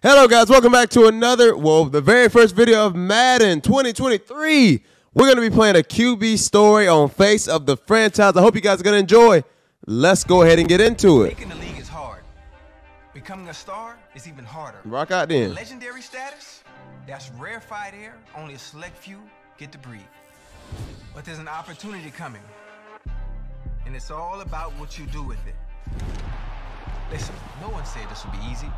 Hello, guys. Welcome back to another, well, the very first video of Madden 2023. We're going to be playing a QB story on Face of the franchise. I hope you guys are going to enjoy. Let's go ahead and get into it. Making the league is hard. Becoming a star is even harder. Rock out then. Legendary status? That's rarefied air. Only a select few get to breathe. But there's an opportunity coming. And it's all about what you do with it. Listen, no one said this would be easy.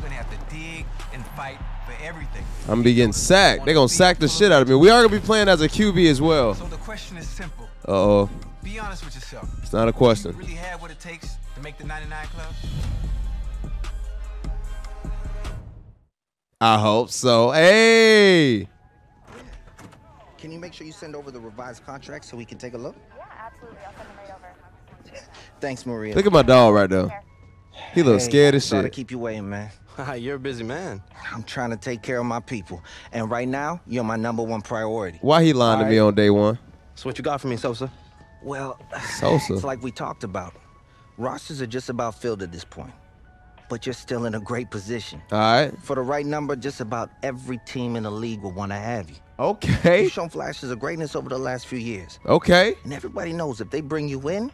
You're gonna have to dig and fight for everything. I'm going to be getting sacked. They're going to sack the shit out of me. We are going to be playing as a QB as well. So the question is simple. Uh-oh. Be honest with yourself. It's not a Do question. you really have what it takes to make the 99 club? I hope so. Hey! Can you make sure you send over the revised contract so we can take a look? Yeah, absolutely. I'll send them right over. Thanks, Maria. Look at my dog right there. He looks Hey, scared as sorry to keep you waiting, man. You're a busy man. I'm trying to take care of my people, and right now you're my number one priority. Why he lying to me on day one? So what you got for me, Sosa? Well, Sosa. it's like we talked about. Rosters are just about filled at this point, but you're still in a great position. All right. For the right number, just about every team in the league will want to have you. Okay. You've shown flashes of greatness over the last few years, Okay. and everybody knows if they bring you in,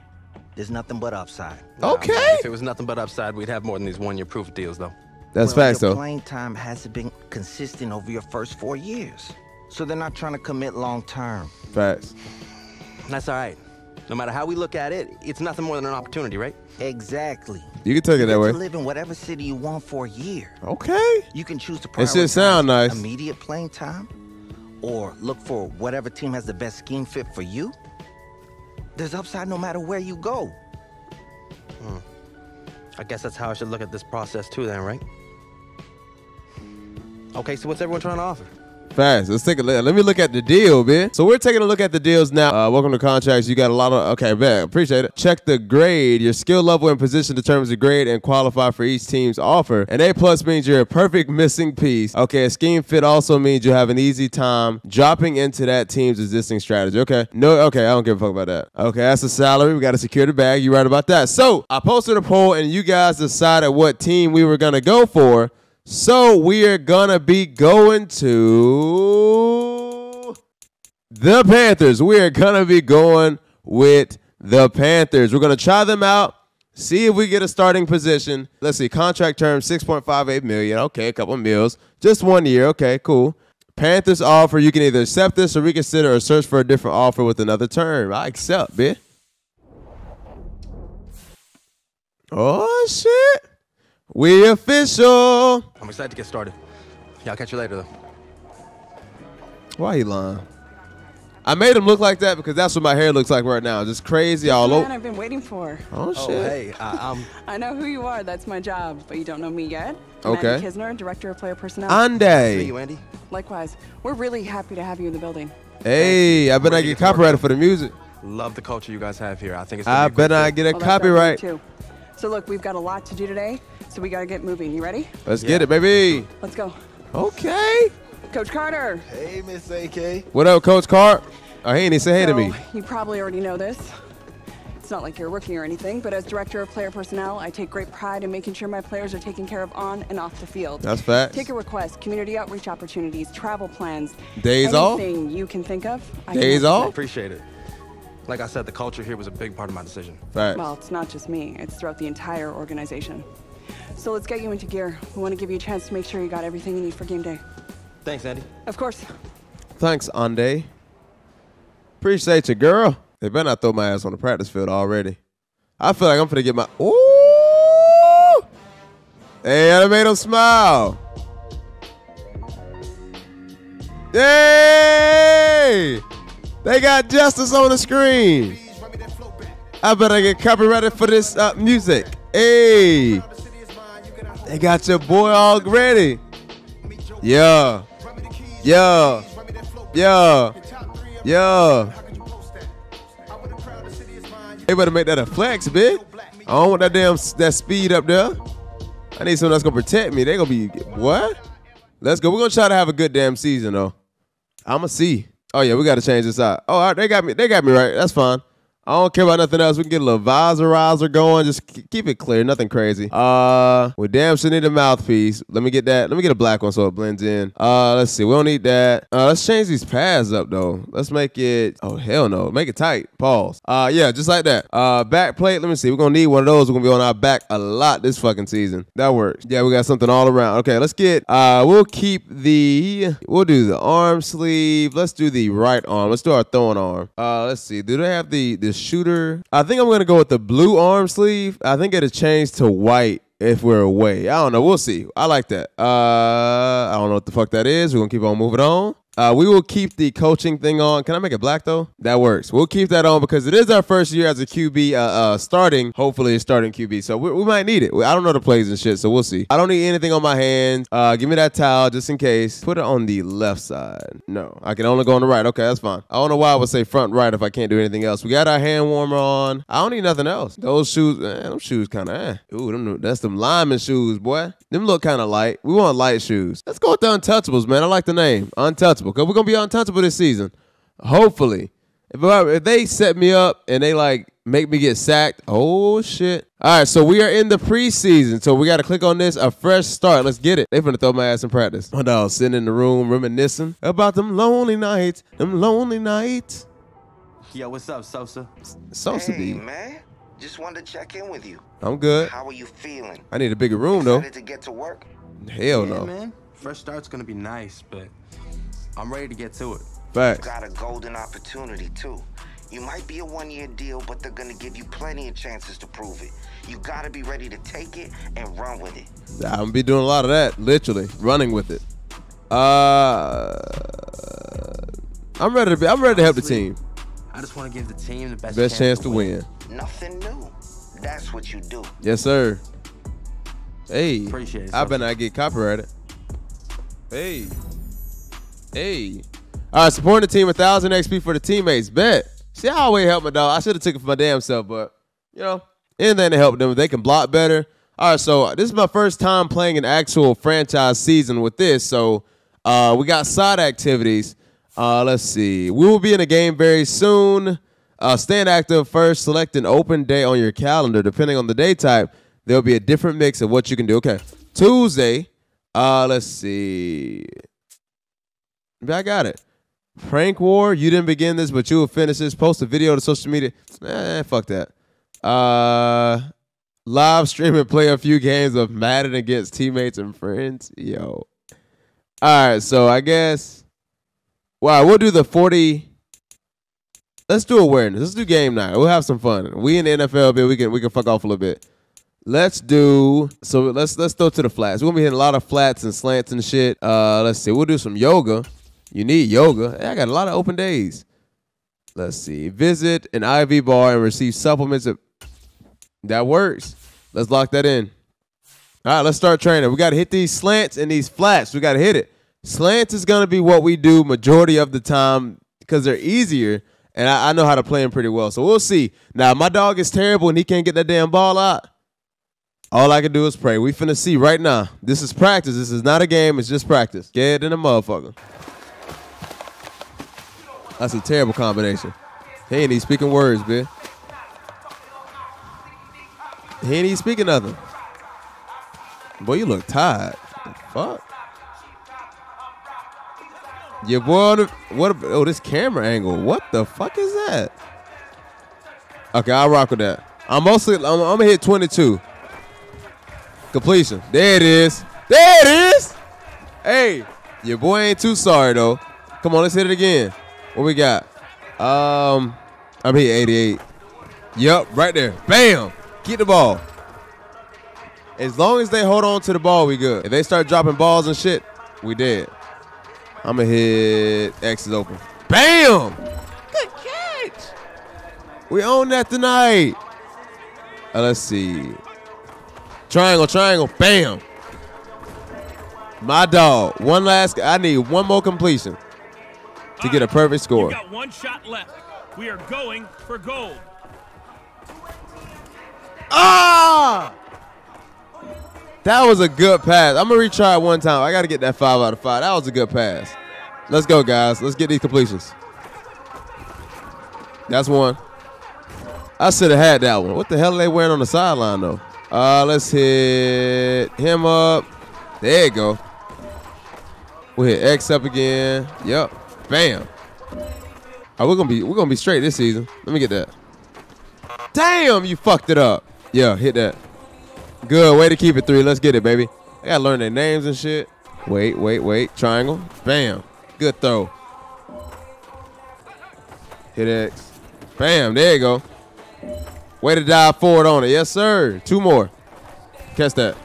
there's nothing but upside. Okay. man, If it was nothing but upside, we'd have more than these one-year proof deals, though. That's well, facts, your though. playing time hasn't been consistent over your first four years. So they're not trying to commit long term. Facts. That's all right. No matter how we look at it, it's nothing more than an opportunity, right? Exactly. You can take it You that get way. to live in whatever city you want for a year. Okay. You can choose to That shit sound nice. immediate playing time or look for whatever team has the best scheme fit for you. There's upside no matter where you go. Hmm. I guess that's how I should look at this process too, then, right? Okay, so what's everyone trying to offer? Fast. Let's take a look. Let me look at the deal, man. So we're taking a look at the deals now. Uh, welcome to contracts. You got a lot of. Okay, bet. Appreciate it. Check the grade. Your skill level and position determines the grade and qualify for each team's offer. An A plus means you're a perfect missing piece. Okay, a scheme fit also means you have an easy time dropping into that team's existing strategy. Okay. No. Okay, I don't give a fuck about that. Okay, that's the salary. We got to secure the bag. You right about that. So I posted a poll and you guys decided what team we were gonna go for. So we are gonna be going to the Panthers. We are gonna be going with the Panthers. We're gonna try them out, see if we get a starting position. Let's see, contract term 6.58 million. Okay, a couple meals. Just one year. Okay, cool. Panthers offer, you can either accept this or reconsider or search for a different offer with another term. I accept, bitch. Oh shit. We official. I'm excited to get started. Yeah, I'll catch you later, though. Why he lying? I made him look like that because that's what my hair looks like right now. Just crazy all Man, over. I've been waiting for. Oh Oh, shit. hey, I, I'm. I know who you are. That's my job, but you don't know me yet. Okay. Andy Kisner, Director of Player Personnel. See Andy. you, Andy. Likewise, we're really happy to have you in the building. Hey, I bet I Ready get to copyrighted for the music. Love the culture you guys have here. I think it's. I be a great bet I get a Well, copyright. too. So look, we've got a lot to do today, so we got to get moving. You ready? Let's Yeah. get it, baby. Let's go. Okay. Coach Carter. Hey, Miss AK. What up, Coach Cart? Oh, he ain't even say hey to me. You probably already know this. It's not like you're rookie or anything, but as Director of Player Personnel, I take great pride in making sure my players are taken care of on and off the field. That's facts. Take a request, community outreach opportunities, travel plans. Days off? anything you can think of. I Days off? with. Appreciate it. Like I said, the culture here was a big part of my decision. Facts. Well, it's not just me, it's throughout the entire organization. So let's get you into gear. We want to give you a chance to make sure you got everything you need for game day. Thanks, Andy. Of course. Thanks, Andy. Appreciate you, girl. They better not throw my ass on the practice field already. I feel like I'm finna get my. Ooh! Hey, I made him smile. Yay! They got justice on the screen. I better get copyrighted for this uh, music. Hey! They got your boy already. Yeah. Yeah. Yeah. Yeah. They better make that a flex, bitch. I don't want that damn that speed up there. I need someone that's gonna protect me. They gonna be what? Let's go. We're gonna try to have a good damn season though. I'ma see. Oh yeah, we gotta change this out. Oh, they got me. They got me right. That's fine. I don't care about nothing else. We can get a little visorizer going. Just keep it clear. Nothing crazy. Uh, we damn sure need a mouthpiece. Let me get that. Let me get a black one so it blends in. Uh, let's see. We don't need that. Uh, let's change these pads up though. Let's make it. Oh hell no. Make it tight. Pause. Uh, yeah, just like that. Uh, back plate. Let me see. We're gonna need one of those. We're gonna be on our back a lot this fucking season. That works. Yeah, we got something all around. Okay, let's get. Uh, we'll keep the. We'll do the arm sleeve. Let's do the right arm. Let's do our throwing arm. Uh, let's see. Do they have the the shooter? I think I'm gonna go with the blue arm sleeve. I think it'll change to white if we're away. I don't know. We'll see. I like that. Uh, I don't know what the fuck that is. We're gonna keep on moving on. Uh, we will keep the coaching thing on. Can I make it black though? That works. We'll keep that on because it is our first year as a QB, uh, uh, starting. Hopefully, a starting QB. So we, we might need it. I don't know the plays and shit, so we'll see. I don't need anything on my hands. Uh, give me that towel just in case. Put it on the left side. No, I can only go on the right. Okay, that's fine. I don't know why I would say front right if I can't do anything else. We got our hand warmer on. I don't need nothing else. Those shoes, man, them shoes kind of eh. Ooh, them, that's them lineman shoes, boy. Them look kind of light. We want light shoes. Let's go with the Untouchables, man. I like the name, Untouchable, because we're gonna be untouchable this season. Hopefully, if, I- if they set me up and they like make me get sacked, oh shit. All right, so we are in the preseason, so we got to click on this a fresh start. Let's get it. They finna throw my ass in practice. My dog sitting in the room reminiscing about them lonely nights, them lonely nights. Yo, what's up, Sosa? Sosa Hey, B. man. Just wanted to check in with you. I'm good. How are you feeling? I need a bigger room though. Excited to get to work? Hell Yeah, no. man. Fresh start's gonna be nice, but I'm ready to get to it. Facts. Got a golden opportunity too. You might be a one-year deal, but they're gonna give you plenty of chances to prove it. You gotta be ready to take it and run with it. I'm gonna be doing a lot of that, literally running with it. Uh, I'm ready to be. I'm ready to help the team. I just want to give the team the best, Best chance to win. Nothing new. That's what you do. Yes, sir. Hey, Appreciate it, I Sosa. better not get copyrighted. Hey, hey. All right, supporting the team, a thousand XP for the teammates. Bet. See, I always help my dog. I should have took it for my damn self, but you know, anything to help them. They can block better. All right, so this is my first time playing an actual franchise season with this. So uh, we got side activities. Uh, let's see. We will be in a game very soon. Uh, stand active first. Select an open day on your calendar. Depending on the day type, there'll be a different mix of what you can do. Okay, Tuesday. Uh, let's see. I got it. Prank war. You didn't begin this, but you will finish this. Post a video to social media. Eh, fuck that. Uh, live stream and play a few games of Madden against teammates and friends. Yo. All right, so I guess. Wow, we'll do the forty. Let's do awareness. Let's do game night. We'll have some fun. We in the NFL, bit we can we can fuck off a little bit. Let's do so. Let's let's throw to the flats. We're gonna be hitting a lot of flats and slants and shit. Uh, let's see. We'll do some yoga. You need yoga. Hey, I got a lot of open days. Let's see. Visit an IV bar and receive supplements. Of, that works. Let's lock that in. All right, let's start training. We got to hit these slants and these flats. We got to hit it. Slants is going to be what we do majority of the time because they're easier, and I, I know how to play them pretty well. So we'll see. Now, my dog is terrible and he can't get that damn ball out. All I can do is pray. We finna see right now. This is practice. This is not a game. It's just practice. Scared in a motherfucker. That's a terrible combination. He ain't even speaking words, bitch. He ain't even speaking nothing. Boy, you look tired. The fuck? Your boy, what? Oh, this camera angle. What the fuck is that? Okay, I'll rock with that. I'm mostly, I'm, I'm gonna hit 22. Completion. There it is. There it is. Hey, your boy ain't too sorry though. Come on, let's hit it again. What we got? Um, I'm here 88. Yup, right there. Bam. Get the ball. As long as they hold on to the ball, we good. If they start dropping balls and shit, we dead. I'm gonna hit X is open. Bam. Good catch. We own that tonight. Uh, let's see. Triangle, triangle, bam. My dog. One last. I need one more completion to get a perfect score. Got one shot left. We are going for gold. Ah! That was a good pass. I'm gonna retry it one time. I gotta get that five out of five. That was a good pass. Let's go, guys. Let's get these completions. That's one. I should have had that one. What the hell are they wearing on the sideline though? Uh, let's hit him up. There you go. We hit X up again. Yep. Bam. Oh, we're gonna be we're gonna be straight this season. Let me get that. Damn, you fucked it up. Yeah, hit that. Good way to keep it three. Let's get it, baby. I gotta learn their names and shit. Wait, wait, wait. Triangle. Bam. Good throw. Hit X. Bam. There you go. Way to dive forward on it. Yes, sir. Two more. Catch that.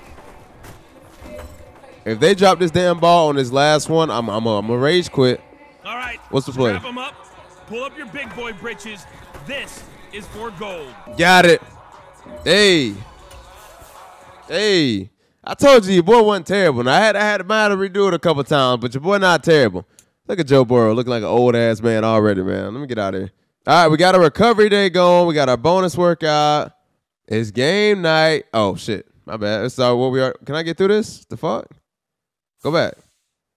If they drop this damn ball on this last one, I'm I'm a, I'm a rage quit. All right. What's the play? Strap 'em up. Pull up your big boy britches. This is for gold. Got it. Hey. Hey. I told you your boy wasn't terrible. Now I had I had to might have redo it a couple times, but your boy not terrible. Look at Joe Burrow looking like an old ass man already, man. Let me get out of here. All right, we got a recovery day going. We got our bonus workout. It's game night. Oh shit, my bad. That's uh, what we are. Can I get through this? The fuck? Go back.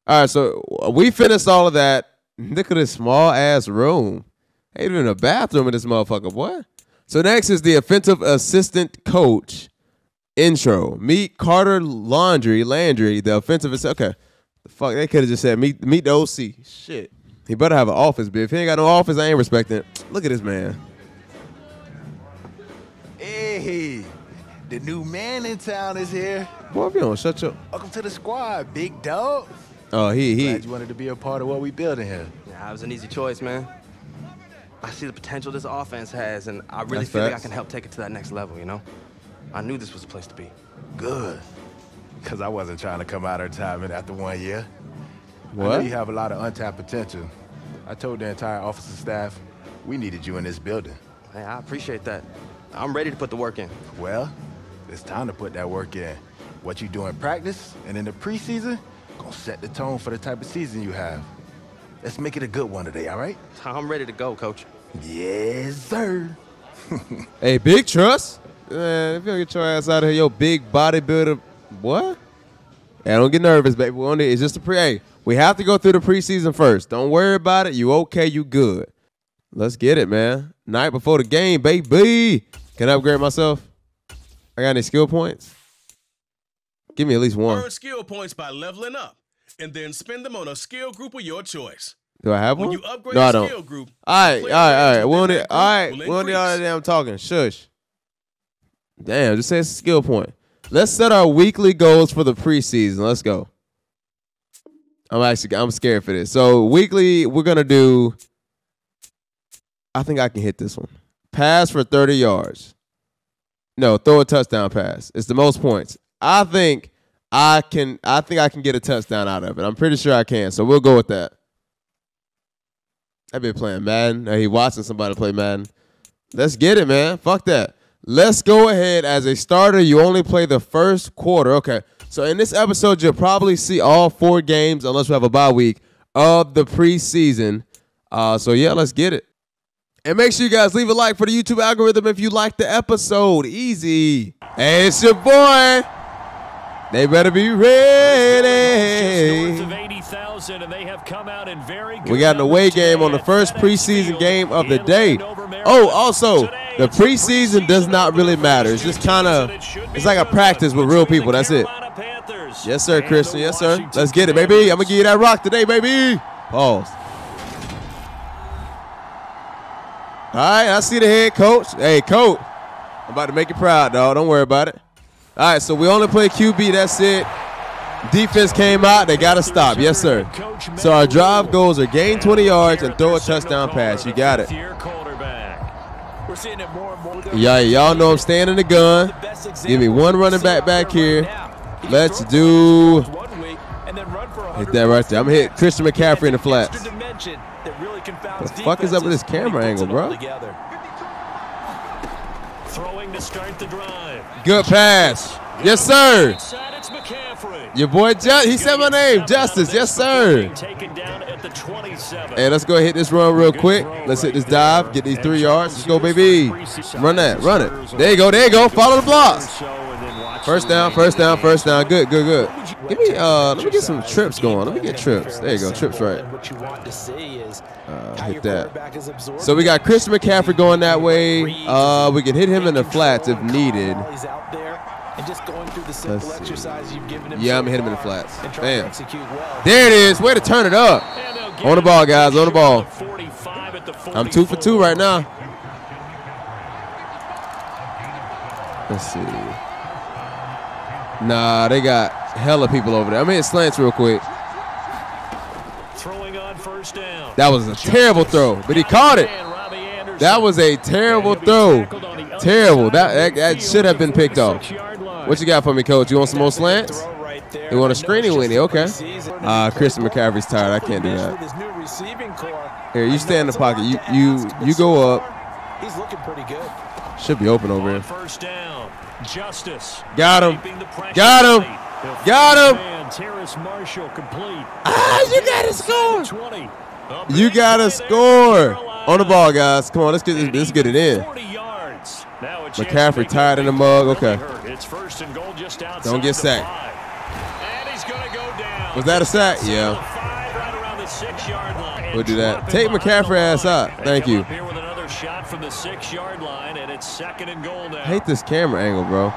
All right, so we finished all of that. Look at this small ass room. Ain't even a bathroom in this motherfucker, boy. So next is the offensive assistant coach intro. Meet Carter Laundry Landry, the offensive assistant. Okay, the fuck they could have just said meet meet the OC. Shit, he better have an office, bitch. If he ain't got no office, I ain't respecting it. Look at this man. Hey, the new man in town is here. Boy, if you don't shut your. Welcome to the squad, big dog. Oh, he he. Glad you wanted to be a part of what we building here. Yeah, it was an easy choice, man. I see the potential this offense has, and I really That's feel like I can help take it to that next level, you know? I knew this was the place to be. Good. Because I wasn't trying to come out of retirement after one year. What? I know What? you have a lot of untapped potential. I told the entire office and staff we needed you in this building. Hey, I appreciate that. I'm ready to put the work in. Well, it's time to put that work in. What you do in practice and in the preseason gonna set the tone for the type of season you have. Let's make it a good one today, all right? I'm ready to go, coach. Yes, sir. Hey, big trust. Man, if you don't get your ass out of here, yo, big bodybuilder. What? Hey, don't get nervous, baby. We're only, it's just a pre. Hey, we have to go through the preseason first. Don't worry about it. You okay? You good? Let's get it, man. Night before the game, baby. Can I upgrade myself? I got any skill points? Give me at least one. Earn skill points by leveling up, and then spend them on a skill group of your choice. Do I have When one? you upgrade no, I a don't. skill group, all right, all right, all right. We don't need, all right. We don't need all that damn talking. Shush. Damn, just say it's a skill point. Let's set our weekly goals for the preseason. Let's go. I'm actually I'm scared for this. So weekly, we're gonna do. I think I can hit this one. Pass for 30 yards. No, throw a touchdown pass. It's the most points. I think I can. I think I can get a touchdown out of it. I'm pretty sure I can. So we'll go with that. I've been playing Madden. He watching somebody play Madden. Let's get it, man. Fuck that. Let's go ahead. As a starter, you only play the first quarter. Okay. So in this episode, you'll probably see all four games, unless we have a bye week, of the preseason. Uh, so yeah, let's get it. And make sure you guys leave a like for the YouTube algorithm if you like the episode. Easy. Hey, it's your boy. They better be ready. 80,000, and they have come out in very We got an away game on the first preseason game of the day. Oh, also, the preseason does not really matter. It's just kind of, it's like a practice with real people. That's it. Yes, sir, Christian. Yes, sir. Let's get it, baby. I'm gonna give you that rock today, baby. Pause. All right, I see the head coach. Hey, coach, I'm about to make you proud, dog. Don't worry about it. All right, so we only play QB. That's it. Defense came out. They got to stop. Yes, sir. So our drive goals are gain 20 yards and throw a touchdown pass. You got it. Yeah, y'all know I'm standing in the gun. Give me one running back back here. Let's do. Hit that right there. I'm gonna hit Christian McCaffrey in the flats. The fuck is up with this camera angle, bro? To start the drive. Good pass. Yes, sir. Inside, it's McCaffrey. Your boy, Ju- he said my name, Justice. Yes, sir. Taken down at the 27. Hey, let's go hit this run real quick. Let's hit this dive. Get these three yards. Let's go, baby. Run that. Run it. There you go. There you go. Follow the blocks. First down. First down. First down. Good. Good. Good. Give me uh let me get some trips going. Let me get trips. There you go, trips right. What you want to see is Uh, hit that. quarterback. So we got Christian McCaffrey going that way. Uh we can hit him in the flats if needed. While he's out there and just going through the simple exercise you've given him. Yeah, so I'm gonna hit him in the flats. and Bam. well. There it is. Way to turn it up. On the ball, guys. On the ball. I'm two for two right now. Let's see. Nah, they got hella people over there. I'm hitting slants real quick. Throwing on first down. That was a terrible throw, but he caught it. That was a terrible throw. Terrible. That, that that should have been picked off. What you got for me, coach? You want some more slants? You want a screening weenie? Okay. Uh, Christian McCaffrey's tired. I can't do that. his new receiving core, Here, you stay in the pocket. You you you go up. he's looking pretty good. Should be open over here. First down. Justice. Got him. Keeping the pressure Got him. Got him. Terrace Marshall complete. Ah, you gotta score. 20. You gotta score on the ball, guys. Come on, let's get this, let's get it in. McCaffrey tied in the mug. Okay. It's first and goal just outside Don't get sacked. five. And he's gonna go down. Was that a sack? Yeah. Right around the six-yard line. We'll do that. Take McCaffrey ass out. Thank you. Up here with another shot from the six-yard line, and it's second and goal now. I hate this camera angle, bro.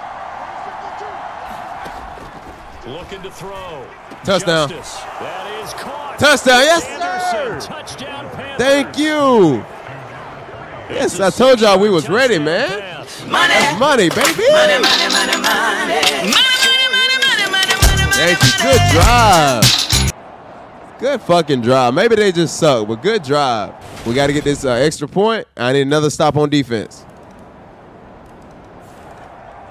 Looking to throw. Touchdown. That is caught. Touchdown. Yes, Anderson, sir. Touchdown Thank you. Yes, I told y'all we was ready, man. That's money, baby. Money, money, money, money. Thank you. Good drive. Good fucking drive. Maybe they just suck, but good drive. We got to get this uh, extra point. I need another stop on defense.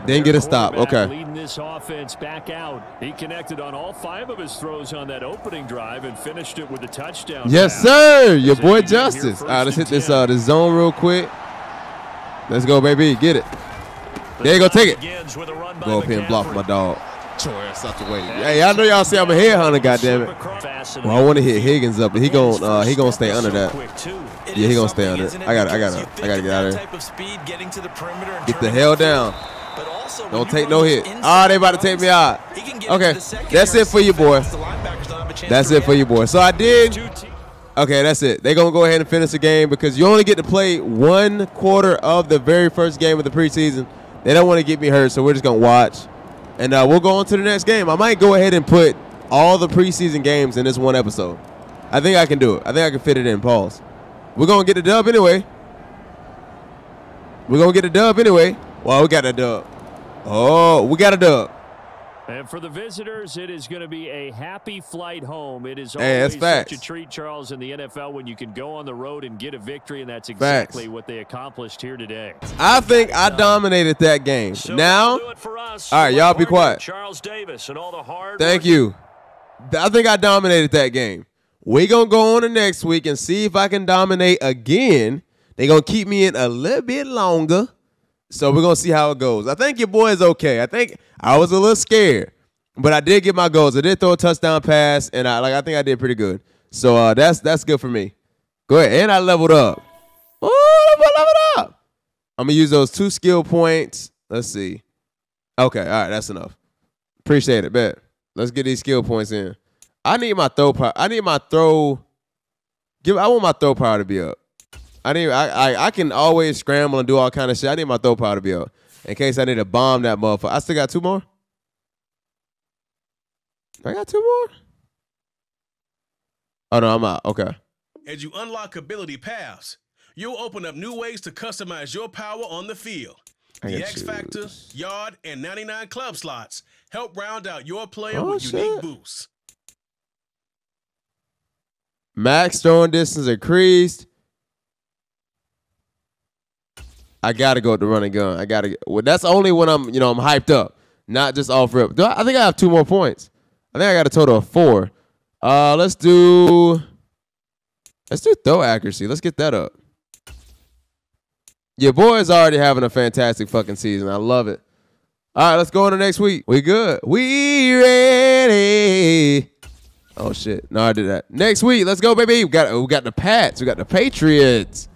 Didn't get a stop. Okay. Leading this offense back out. He connected on all five of his throws on that opening drive and finished it with a touchdown. Yes, sir. Your As boy Justice. All right, let's hit this uh this zone real quick. Let's go, baby. Get it. There you go. Take it. Begins with a run by Go up here and block my dog. Troy, way. Hey, I know y'all see I'm a headhunter, goddammit. Well, I want to hit Higgins up, but he gon' uh, he gonna stay under that. Yeah, he gonna stay under. it. I got I got to I got to get out of here. To Get the hell down. Don't take no hit. Ah, they about to take me out. Okay, that's it for you, boy. That's it for you, boy. So I did. Okay, that's it. They're gonna go ahead and finish the game because you only get to play one quarter of the very first game of the preseason. They don't want to get me hurt, so we're just gonna watch, and uh, we'll go on to the next game. I might go ahead and put all the preseason games in this one episode. I think I can do it. I think I can fit it in. Pause. We're gonna get the dub anyway. We're gonna get a dub anyway. Well, we got a dub. Oh, we got a dub. And for the visitors, it is going to be a happy flight home. It is Hey, always facts. such a treat, Charles, in the NFL when you can go on the road and get a victory, and that's Facts. exactly what they accomplished here today. I think I dominated that game. now, all right, y'all be quiet. Charles Davis and all the hard Thank you. I think I dominated that game. we going to go on to next week and see if I can dominate again. they going to keep me in a little bit longer. So we're to see how it goes. I think your boy is okay. I think I was a little scared, but I did get my goals. I did throw a touchdown pass, and I like I think I did pretty good. So uh, that's that's good for me. Go ahead. And I leveled up. Oh, I leveled up. I'm to use those two skill points. Let's see. Okay, all right, that's enough. Appreciate it, bet. Let's get these skill points in. I need my throw power. I need my throw. Give. I want my throw power to be up. I need. I, I I can always scramble and do all kind of shit. I need my throw power to be up in case I need to bomb that motherfucker. I still got two more. I got two more. Oh no, I'm out. Okay. As you unlock ability paths, you'll open up new ways to customize your power on the field. The X. Factor, Yard, and 99 club slots help round out your player Oh, with unique boosts. Max throwing distance increased. I gotta go with the running gun. I gotta. Well, that's only when I'm, you know, I'm hyped up, not just off rip. I, I think I have two more points. I think I got a total of four. Uh, let's do. Let's do throw accuracy. Let's get that up. Your boy is already having a fantastic fucking season. I love it. All right, let's go on to next week. We good. We ready. Oh shit! No, I did that. Next week, let's go, baby. We got we got the Pats. We got the Patriots.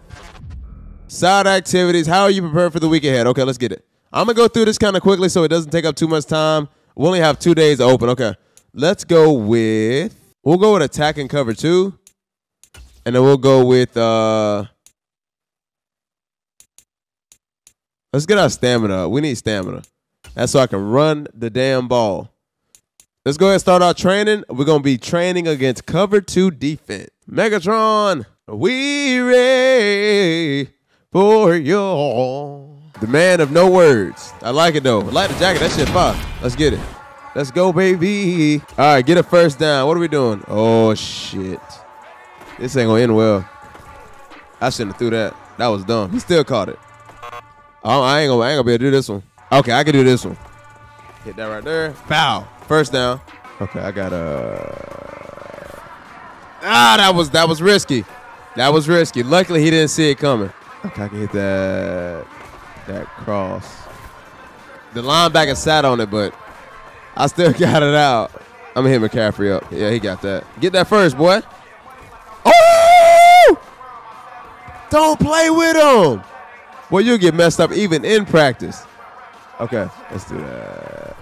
Side activities. How are you prepared for the week ahead? Okay, let's get it. I'm gonna go through this kind of quickly so it doesn't take up too much time. We only have two days to open. Okay, Let's go with we'll go with attack and cover two. And then we'll go with uh Let's get our stamina. We need stamina. That's so I can run the damn ball. Let's go ahead and start our training. We're gonna be training against cover two defense. Megatron, we ready for you. The man of no words. I like it though. I like the jacket. That shit fire. Let's get it. Let's go, baby. All right, get a first down. What are we doing? Oh shit. This ain't gonna end well. I shouldn't have threw that. That was dumb. He still caught it. Oh, I ain't gonna, I ain't gonna be able to do this one. Okay, I can do this one. Hit that right there. Foul. First down. Okay, I got a. Ah, that was that was risky. That was risky. Luckily, he didn't see it coming. Okay, I can hit that that cross. The linebacker sat on it, but I still got it out. I'm gonna hit McCaffrey up. Yeah, he got that. Get that first, boy. Oh! Don't play with him. Boy, you'll get messed up even in practice. Okay, let's do that.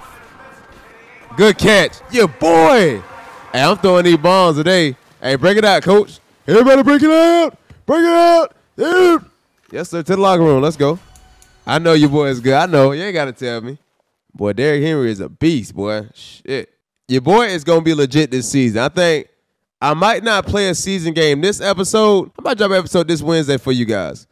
Good catch. Yeah, boy. Hey, I'm throwing these bombs today. Hey, break it out, coach. Everybody break it out. Break it out. Dude. Yes, sir. To the locker room. Let's go. I know your boy is good. I know. You ain't got to tell me. Boy, Derrick Henry is a beast, boy. Shit. Your boy is going to be legit this season. I think I might not play a season game this episode. I might drop an episode this Wednesday for you guys.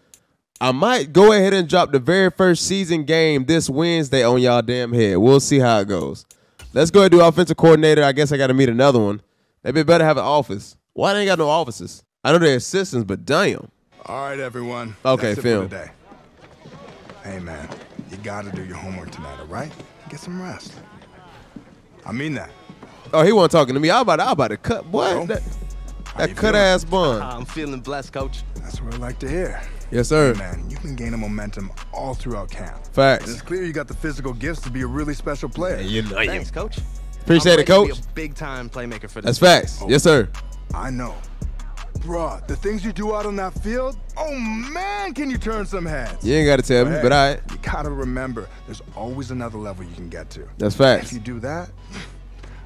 I might go ahead and drop the very first season game this Wednesday on y'all damn head. We'll see how it goes. Let's go ahead and do offensive coordinator. I guess I got to meet another one. They be better have an office. Why they ain't got no offices? I know they're assistants, but damn. All right, everyone. Okay, That's it film. Today. Hey, man, you gotta do your homework tonight, all right? Get some rest. I mean that. Oh, he wasn't talking to me. I was about, I was about to cut, boy. That, that cut ass bun. I'm feeling blessed, coach. That's what I like to hear. Yes, sir. Hey, man, you've been gaining momentum all throughout camp. Facts. And it's clear you got the physical gifts to be a really special player. you know you- Thanks, coach. Appreciate I'm it, coach. Be a big time playmaker for this. That's facts. Yes, sir. Oh, I know. Bruh, the things you do out on that field, oh man, can you turn some heads. You ain't got to tell me, hey, but I. You gotta remember, there's always another level you can get to. That's facts. If you do that,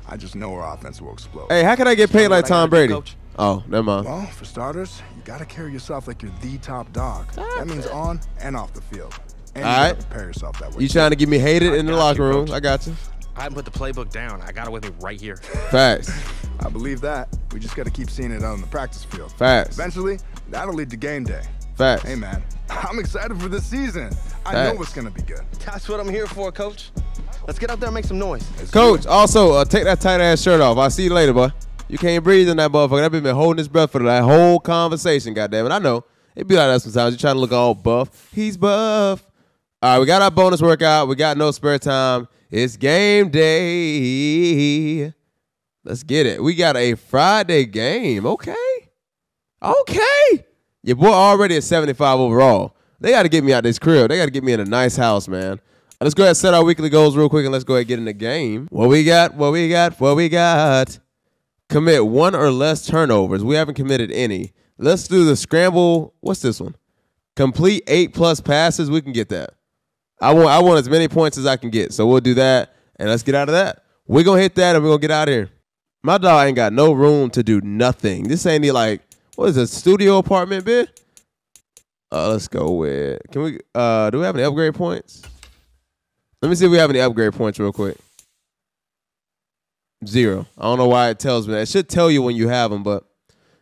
I just know our offense will explode. Hey, how can I get paid like Tom Brady? coach. Oh, never mind. Well, for starters, you gotta carry yourself like you're the top dog. That means on and off the field. And All you right. prepare yourself that way. You trying to get me hated in the locker you, room? I got you. I haven't put the playbook down. I got it with me right here. Facts. I believe that. We just gotta keep seeing it on the practice field. Facts. Eventually, that'll lead to game day. Facts. Hey man, I'm excited for this season. I Facts. know it's gonna be good. That's what I'm here for, coach. Let's get out there and make some noise. Coach, also uh, take that tight ass shirt off. I'll see you later, boy. You can't breathe in that motherfucker. That bitch been holding his breath for that whole conversation. Goddamn it, I know it be like that sometimes. You trying to look all buff. He's buff. All right, we got our bonus workout. We got no spare time. It's game day. Let's get it. We got a Friday game. Okay. Okay. Your boy already at 75 overall. They got to get me out this crib. They got to get me in a nice house, man. Let's go ahead and set our weekly goals real quick and let's go ahead and get in the game. What we got? What we got? What we got? Commit one or less turnovers. We haven't committed any. Let's do the scramble. What's this one? Complete eight plus passes. We can get that. I want I want as many points as I can get. So we'll do that and let's get out of that. We're gonna hit that and we're gonna get out of here. My dog ain't got no room to do nothing. This ain't the, like what is it, studio apartment, bitch? Uh, let's go with. Can we? Uh, do we have any upgrade points? Let me see if we have any upgrade points real quick. Zero. I don't know why it tells me that. It should tell you when you have them, but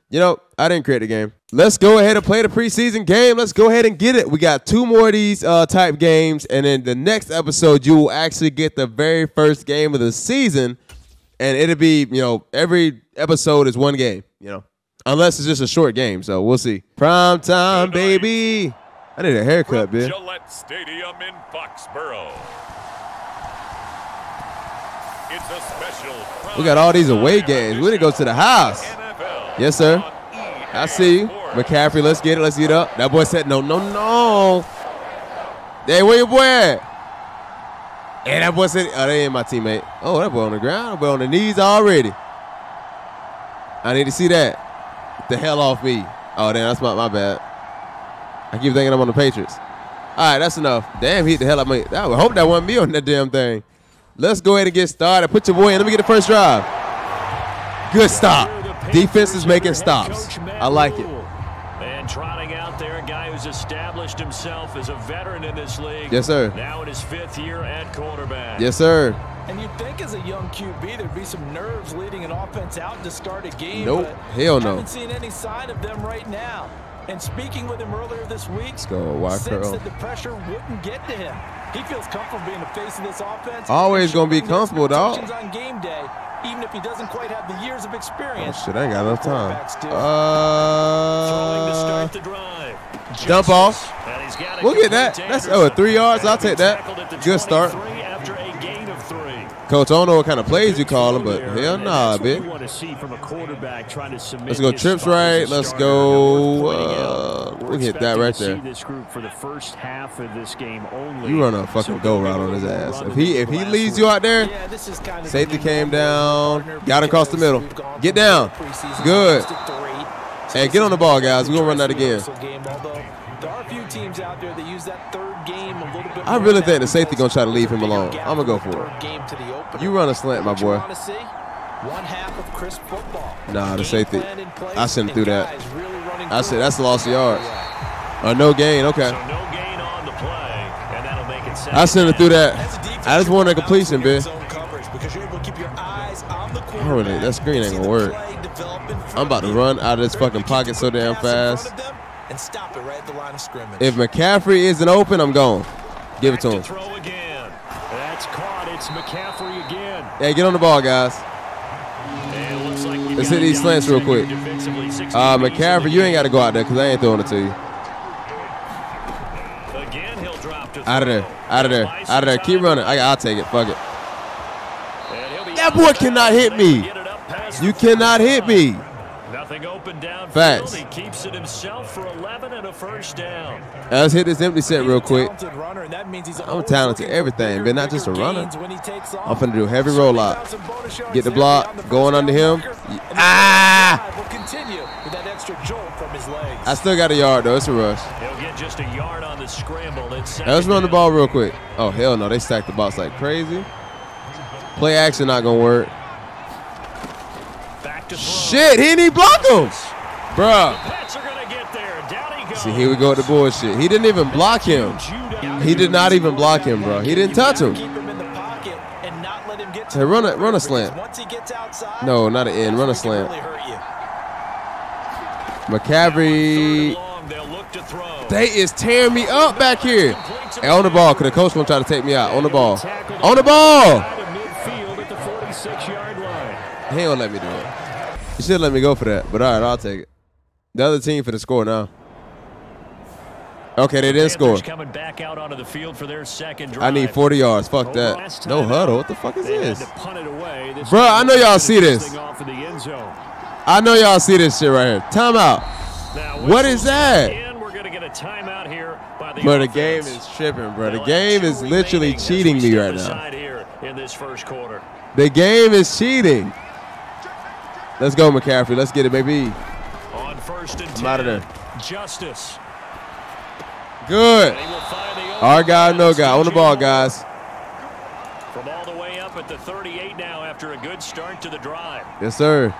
you know, I didn't create the game. Let's go ahead and play the preseason game. Let's go ahead and get it. We got two more of these uh, type games, and in the next episode, you will actually get the very first game of the season, and it'll be, you know, every episode is one game, you know, unless it's just a short game. So we'll see. Prime time, baby. I need a haircut, bitch. Gillette Stadium in Foxborough. It's a special We got all these away games. We need to go to the house. Yes, sir. I see you. McCaffrey, let's get it. Let's get up. That boy said, no, no, no. Hey, where your boy at? Hey, that boy said, oh, that ain't my teammate. Oh, that boy on the ground. That boy on the knees already. I need to see that. Get the hell off me. Oh, damn, that's my, my bad. I keep thinking I'm on the Patriots. All right, that's enough. Damn, he hit the hell out of me. I hope that wasn't me on that damn thing. Let's go ahead and get started. Put your boy in. Let me get the first drive. Good stop. Defense is making stops. I like it. And trotting out there, a guy who's established himself as a veteran in this league. Yes, sir. Now in his fifth year at quarterback. Yes, sir. And you'd think as a young QB there'd be some nerves leading an offense out to start a game. Nope. but Hell no. Haven't seen any sign of them right now. And speaking with him earlier this week, Let's go, Y curl. that the pressure wouldn't get to him. He feels comfortable being the face of this offense. Always gonna be comfortable, dog. protections on game day, even if he doesn't quite have the years of Oh, shit, I ain't got enough time. Uh, dump off. We'll get that. That's oh, three yards. I'll take that. Good start. After a gain of three. Coach, I don't know what kind of plays you call them, but hell nah, That's what bitch. want to see from a quarterback trying to submit Let's go trips right. Let's go. Pointing Uh, we're can hit that right there. See this group for the first half of this game only. You run a fucking go route on his ass. If he if he leads you out there, safety came down, got across the middle. Get down. Good. Hey, get on the ball, guys. We're gonna run that again. There are a few teams out there that use that third game a little bit I really think the safety gonna try to leave him alone. I'm gonna go for it. game to the. You run a slant, my boy. One half of crisp football. Nah, the safety. plan in place I sent him through that. I said that's a loss of yards. Uh, no gain. Okay. So no gain on the play, and make it I sent it through that. I just wanted a completion, bitch. Zone coverage because you're able to keep your eyes on the Oh, really? That screen ain't gonna work. I'm about to run out of this fucking pocket so damn fast. And stop it right at the line of scrimmage. If McCaffrey isn't open, I'm gone. Give it to him. throw again. That's caught. It's McCaffrey again. Hey, get on the ball, guys. And it looks like Let's hit these slants real quick. defensively, 60 Uh, McCaffrey, you ain't got to go out there because I ain't throwing it to you. Again, he'll drop to Out of there. Out of there. Out of there. Keep running. I, I'll take it. Fuck it. And he'll be That boy cannot hit me. You cannot hit me. Nothing open down. Facts. He keeps it himself for 11 and a first down. Now, Let's hit this empty set real quick. Talented runner, that means he's I'm talented looking everything, bigger, but not just a runner. when he takes off. I'm finna do a heavy Certainly rollout. found some bonus yards Get the block, the going under him. marker, and the Ah! drive will continue with that extra jolt from his legs. I still got a yard though. It's a rush. He'll get just a yard on the scramble. Now, let's run the ball real quick. Oh hell no, they stacked the box like crazy. Play action not gonna work. Shit, he didn't even block him, bruh. Going to get there. Down. See, here we go with the bullshit. He didn't even block him. He did not even block him, bro. He didn't touch him. Hey, run a run a slant. No, not an end. Run a slant. McCaffrey. They is tearing me up back here. Hey, on the ball, cause the coach gonna try to take me out. On the ball. On the ball. Midfield at the 46-yard line. He don't let me do it. You should let me go for that. But all right, I'll take it. The other team for the score now. Okay, they didn't score. Coming back out onto the field for their second drive. I need 40 yards. Fuck that. No huddle. What the fuck is this? to punt it away. This Bruh, I know y'all see this. thing Off of the end zone. I know y'all see this shit right here. Timeout. What is that? And we're to get a timeout here by the Bro, the game is tripping, bro. The game is literally cheating me right now. In this first quarter. The game is cheating. Let's go, McCaffrey. Let's get it, baby. On first and I'm out of 10, there. Justice. Good. Our guy, no guy. On the ball, guys. From all the way up at the 38 now after a good start to the drive. Yes, sir.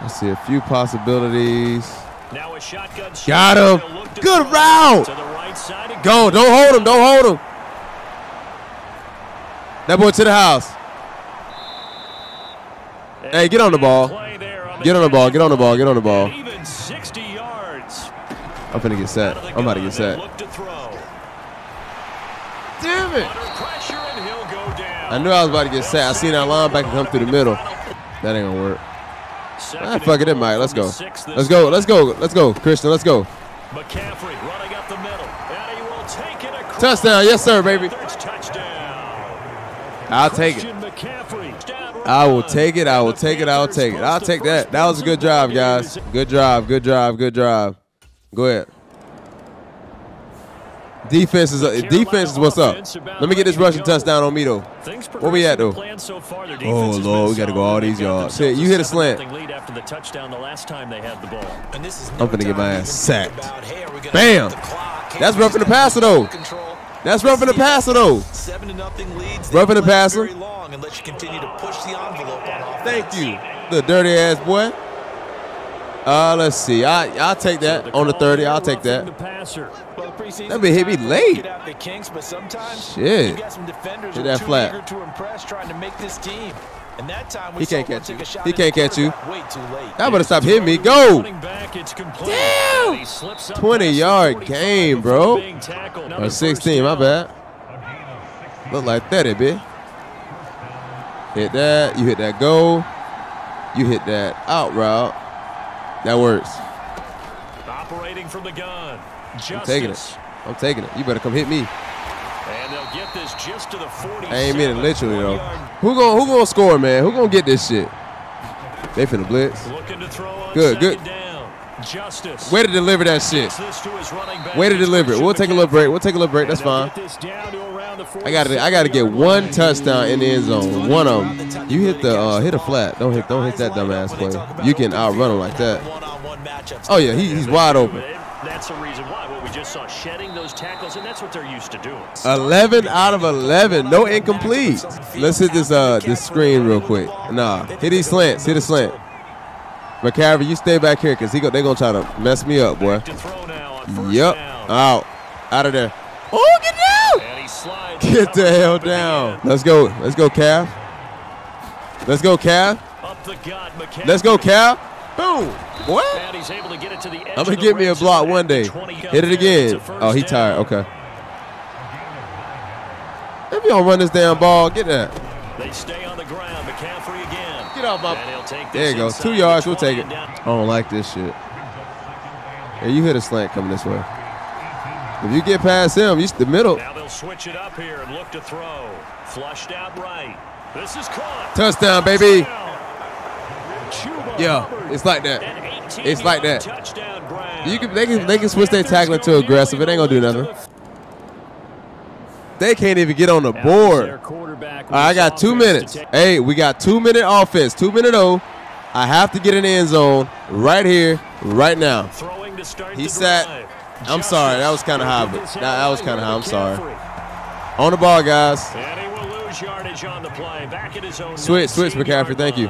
I see a few possibilities. Now a shotgun. Got him. They'll look to Good route. Right side. Go. Don't hold him. Don't hold him. That boy to the house. Hey, get on the ball. Get on the ball. Get on the ball. Get on the ball. Even 60 yards. I'm finna get set. I'm about to get set. Look to throw. Damn it. Under pressure and he'll go down. I knew I was about to get set. I seen that linebacker come through the middle. That ain't gonna work. Ah, fuck it, it might. Let's go. Let's go. Let's go. Let's go, Christian. Let's go. McCaffrey running up the middle. And he will take it. Touchdown. Yes, sir, baby. I'll take it. Christian McCaffrey. Down I will take it. I will take it. I will take it. I'll take that. That was a good drive, guys. Good drive. Good drive. Good drive. Go ahead. Defense is uh, defense is what's up. Let me get this rushing touchdown on me though. Where we at though? so far. Oh lord, we got to go all these yards. Shit, you hit a slant. lead after the touchdown the last time they had the ball. And this is I'm gonna get my ass sacked. Bam. That's roughing the passer though. That's roughing the passer though. Seven to. Roughing the They don't last passer. And let you continue to push the envelope on offense. Thank you, the dirty ass boy. Uh, let's see. I I'll take that on the 30. I'll take that. Well, That be hit me late. Shit. Hit that flat. And that time He can't catch you. He can't catch you. Way too late. Y'all better stop hitting me. Go. Damn! Damn! 20 yard game, bro. Or 16, my bad. Look like 30, bitch. Hit that. You hit that goal. You hit that out route. That works. Operating from the gun. Justice. I'm taking it. I'm taking it. You better come hit me. And they'll get this just to the 40. I ain't mean it literally though. Who gonna who gonna score, man? Who gonna get this shit? They finna blitz. Looking to throw on Good, good. down. Justice. Way to deliver that shit. Gets to his running back. Way to deliver it. We'll take a little break. We'll take a little break. That's fine. Get this down to around the I gotta I gotta get one touchdown in the end zone. One of them. You hit the uh, hit a flat. Don't hit don't hit that dumbass play. You can outrun him like that. Oh yeah, he, he's wide open. That's the reason why. What we just saw, shedding those tackles, and that's what they're used to doing. 11 out of 11. No incomplete. Let's hit this uh this screen real quick. Nah, hit these slants. Hit a slant. McCaffrey, you stay back here because he go, they gonna try to mess me up, boy. Yep. Out. Out of there. Oh, get down! Get the hell down. Let's go. Let's go, Calf. Let's go, Calf. Up the gut, McCaffrey. Let's go, Calf. Boom. What? He's able to get it to the edge I'm gonna the get me a block one day. Hit it again. Oh, he tired. Okay. If you don't run this damn ball, get that. They stay on the ground. McCaffrey again. Get off my. And he'll take There you go. Two yards. We'll take it. I don't like this shit. Hey, you hit a slant coming this way. If you get past him, you the middle. They'll switch it up here and look to throw. Flushed out right. This is caught. Touchdown, baby. Yeah, it's like that. It's like that. You can they can they can switch their tackling to aggressive. It ain't gonna do nothing. They can't even get on the board. Right, I got two minutes. Hey, we got two minute offense. Two minute O. I have to get an end zone right here, right now. He sat. I'm sorry. That was kind of high. But that, that was kind of high. I'm sorry. On the ball, guys. And he will lose yardage on the play. Back at his own Switch, switch, 19-yard McCaffrey. Thank you.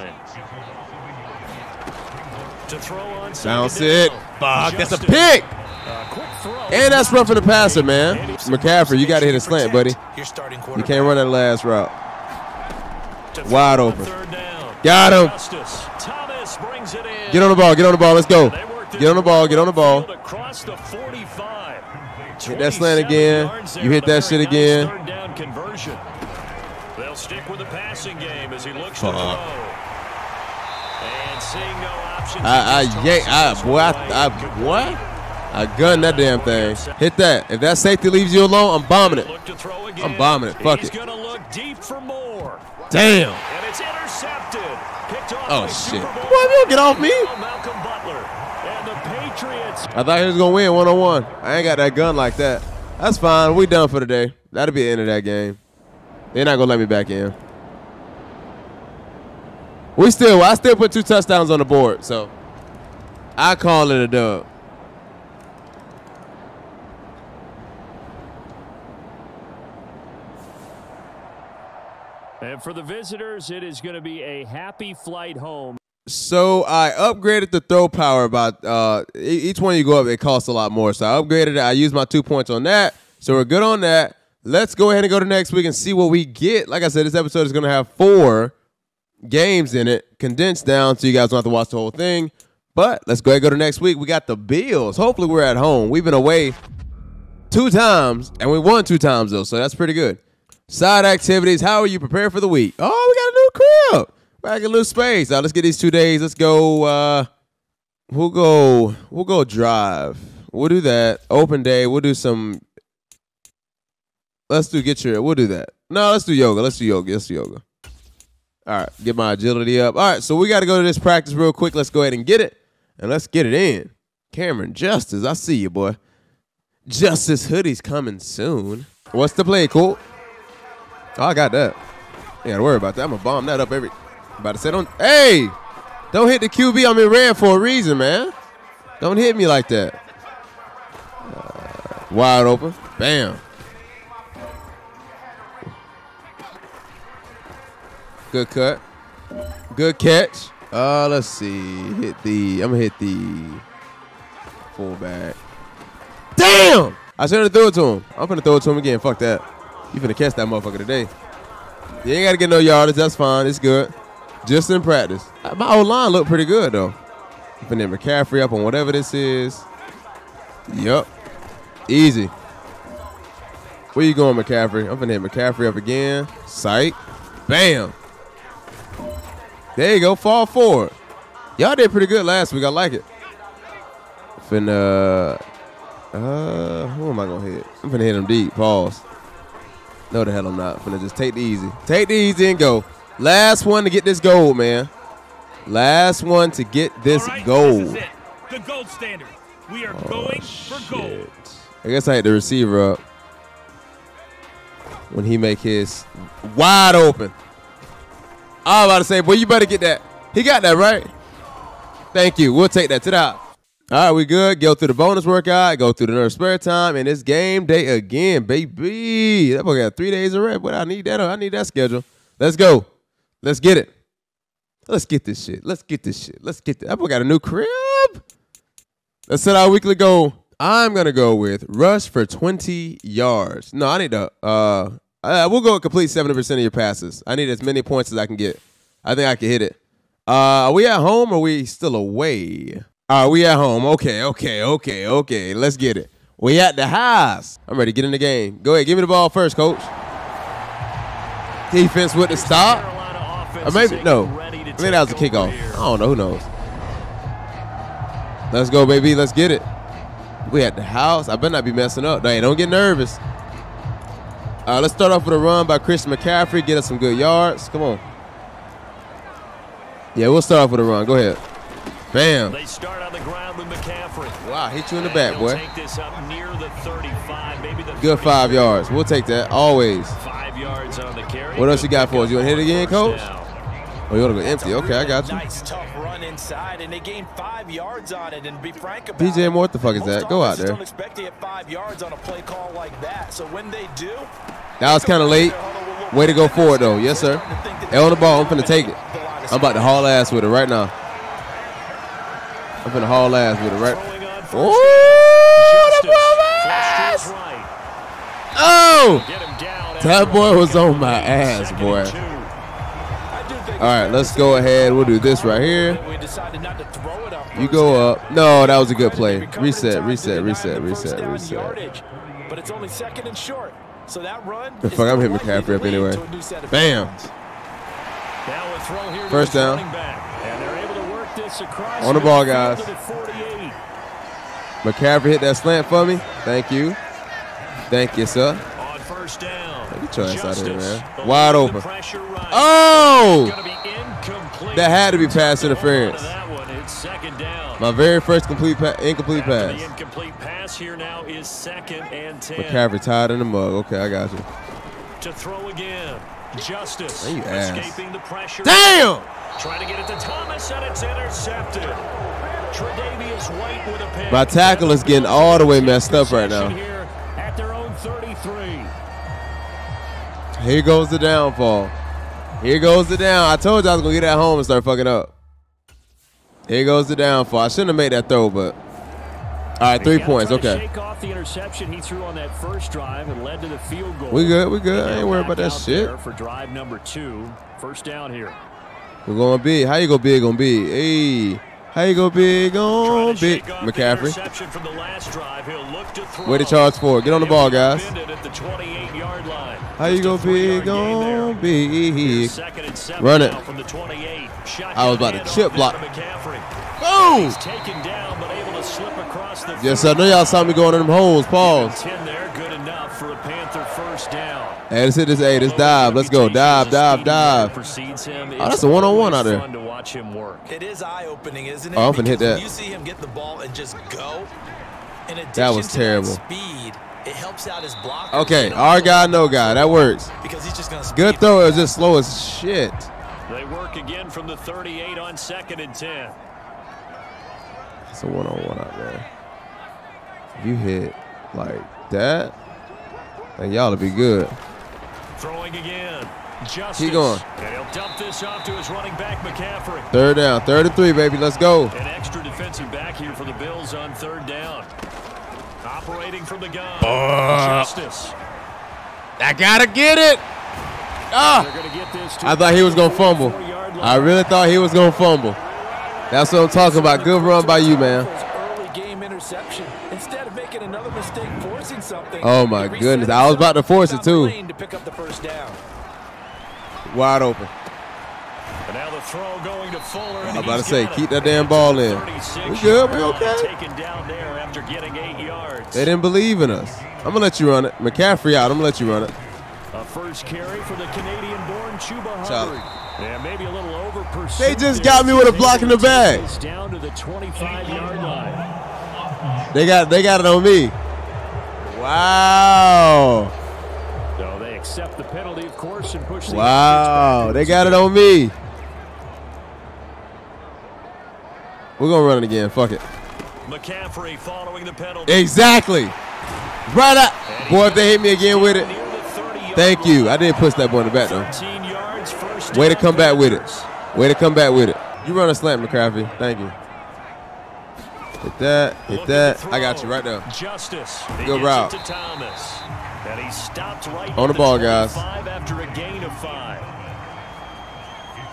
To throw on Bounce it. Fuck, that's a pick. A quick throw. And that's roughing the passer, man. McCaffrey, you got to hit a slant, buddy. You can't run that last route. Wide open. Got him. Justice. Thomas brings it in. Get on the ball. Get on the ball. Let's go. They work this Get on the ball. Get on the ball. field Across the 45. Hit that slant again. 27 yards there You hit that shit again. They'll stick with the passing game as he looks to Fuck. And seeing no options. I, I yank, I, boy, I. I, what? I gun that damn thing. Hit that. If that safety leaves you alone, I'm bombing it. Look to throw again. I'm bombing it. Fuck it. gonna look deep for more. Damn. It's intercepted. Oh shit. Boy, you don't get off me. Malcolm Butler. And the Patriots I thought he was gonna win one on one. I ain't got that gun like that. That's fine. We done for the day. That'll be the end of that game. They're not gonna let me back in. We still, I still put two touchdowns on the board, so I call it a dub. And for the visitors, it is going to be a happy flight home. So I upgraded the throw power about uh each one you go up, it costs a lot more. So I upgraded it. I used my two points on that. So we're good on that. Let's go ahead and go to next week and see what we get. Like I said, this episode is gonna have four games in it, condensed down so you guys don't have to watch the whole thing. But let's go ahead and go to next week. We got the Bills. Hopefully we're at home. We've been away two times and we won two times though, so that's pretty good. Side activities. How are you prepared for the week? Oh, we got a new crib. Back a little space. Now let's get these two days. Let's go. Uh, we'll go. We'll go drive. We'll do that. Open day. We'll do some. Let's do get your. We'll do that. No, let's do yoga. Let's do yoga. Let's do yoga. All right, get my agility up. All right, so we got to go to this practice real quick. Let's go ahead and get it, and let's get it in. Camron Justice, I see you, boy. Justice hoodie's coming soon. What's the play, Colt? Oh, I got that. Yeah, gotta worry about that. I'm gonna bomb that up every. About to say, don't. Hey, don't hit the QB. I'm in red for a reason, man. Don't hit me like that. Uh, wide open. Bam. Good cut. Good catch. Uh, let's see. Hit the. I'm gonna hit the fullback. Damn! I should have threw it to him. I'm gonna throw it to him again. Fuck that. You finna catch that motherfucker today. You ain't gotta get no yardage. That's fine. It's good. Just in practice. Uh, My old line looked pretty good though. I'm finna McCaffrey up on whatever this is. Yup. Easy. Where you going, McCaffrey? I'm finna hit McCaffrey up again. Sight. Bam. There you go. Fall forward. Y'all did pretty good last week. I like it. Finna. Uh, who am I gonna hit? I'm finna hit him deep. Pause. No, the hell I'm not. Finna just take the easy. Take the easy and go. Last one to get this gold, man. Last one to get this right, gold. This is it. The gold standard. We are oh, going for gold. I guess I had the receiver up when he make his wide open. I was about to say, boy, you better get that. He got that right. Thank you. We'll take that to house. All right, we good. Go through the bonus workout. Go through the nurse spare time, and it's game day again, baby. That boy got three days of rest, but I need that. I need that schedule. Let's go. Let's get it. Let's get this shit. Let's get this shit. Let's get that. That boy got a new crib. Let's set our weekly goal. I'm gonna go with rush for 20 yards. No, I need to. Uh, uh we'll go complete 70 percent of your passes. I need as many points as I can get. I think I can hit it. Uh, are we at home or are we still away? All right, we at home. Okay, okay, okay, okay. Let's get it. We at the house. I'm ready get in the game. Go ahead, give me the ball first, coach. Defense with the stop. Or maybe no. I Maybe that was a kickoff. I don't know. Who knows? Let's go, baby. Let's get it. We at the house. I better not be messing up. Hey, don't get nervous. Uh, let's start off with a run by Christian McCaffrey. Get us some good yards. Come on. Yeah, we'll start off with a run. Go ahead. Bam. They start on the ground with McCaffrey. Wow, hit you in the back, boy. Take this up near the 35, maybe the Good five yards. We'll take that always. five yards on the carry. What else you got for us? You want to hit it again, coach? Oh, you want to go empty? Okay, I got you. Nice tough run inside, and they gained five yards on it. And be frank about DJ Moore, what the fuck is that? Go out there. Don't expect to get five yards on a play call like that. So when they do, That was kind of late. Way to go forward, though. Yes, sir. Hey, on the ball. I'm finna take it. I'm about to haul ass with it right now. I'm finna haul ass with it right. Oh, the ass! Oh! That boy was on my ass, boy. All right, let's go ahead. We'll do this right here. You go up. No, that was a good play. Reset, reset, reset, reset, reset. but it's only second and short. So that run. The fuck, I'm hitting McCaffrey up anyway. Bam. Now a throw here to First down. running back. And they're able to work this across On the ball, guys. to the 48. McCaffrey hit that slant for me. Thank you. Thank you, sir. On first down. Get your ass out of here, man. Wide open. Oh! That had to be pass interference. That one, it's second down. My very first complete pa- incomplete pass. incomplete pass here now is second and 10. McCaffrey tied in the mug. Okay, I got you. To throw again. Justice you escaping the pressure. Damn! Trying to get it to Thomas, and it's intercepted. Tre'Davious White with a pick. My tackle is getting all the way messed up right now. Here at their own 33. Here goes the downfall. Here goes the down. I told you I was gonna get at home and start fucking up. Here goes the downfall. I shouldn't have made that throw, but all right, three points. Okay, Shake off the interception he threw on that first drive and led to the field goal. we good. We good. I ain't worried about that shit. For drive number two, first down here. We're going big. How you go big on big? Hey, how you go big on big? McCaffrey. Interception from the last drive. He'll look to throw. Way to charge for. Get on the ball, guys. Pinned it at the 28-yard line. How you go big on big? Second and seven Run it. from the 28. I was about to chip block. into McCaffrey. Boom! He's taken down, but able to slip across the. Yes, I know y'all saw me going in them holes. Pause. 10 there, good enough for a Panther first down. Hey, let's hit this. Hey, this dive. Let's go. Dive, dive, dive. Oh, that's a one-on-one out there. Fun to watch him work. It is eye-opening, isn't it? Oh, I'm finna hit that. You see him get the ball and just go. In addition That was to terrible. speed, it helps out his blocker. Okay, our guy, no guy. That works. Because he's just gonna Good throw. It was just slow as shit. They work again from the 38 on second and 10. It's a one-on-one out there. If you hit like that, then y'all will be good. Throwing again. Justice. Keep going. And he'll dump this off to his running back, McCaffrey. Third down. Third and three, baby. Let's go. An extra defensive back here for the Bills on third down. Operating from the gun. Uh, Justice. I gotta get it. Ah! They're going to get this to I thought he was gonna fumble. I really thought he was gonna fumble. That's what I'm talking about. Good run by you, man. Early game interception. Instead of making another mistake forcing something. Oh my goodness. I was about to force it too. lane To pick up the first down. Wide open. And now the throw going to Fuller. I'm about to say, keep that damn ball in. 36 We good? We okay? They didn't believe in us. I'm gonna let you run it. McCaffrey out. I'm gonna let you run it. A first carry for the Canadian-born Chuba. Hubbard. Yeah, maybe a little over. They just got me with a block in the bag. Down to the 25-yard line. They got they got it on me. Wow. So they accept the penalty, of course, and push the Wow. They got it on me. We're gonna run it again. Fuck it. McCaffrey following the penalty. Exactly. Right up. Boy, if they hit me again with it. Thank you. I didn't push that boy in the back though. 13 yards, first Way to come back with it. Way to come back with it. You run a slant, McCaffrey. Thank you. Hit that. Hit that. I got you right there. Justice. Good route. It to Thomas. And he stopped right On the ball, guys. 25 after a gain of five.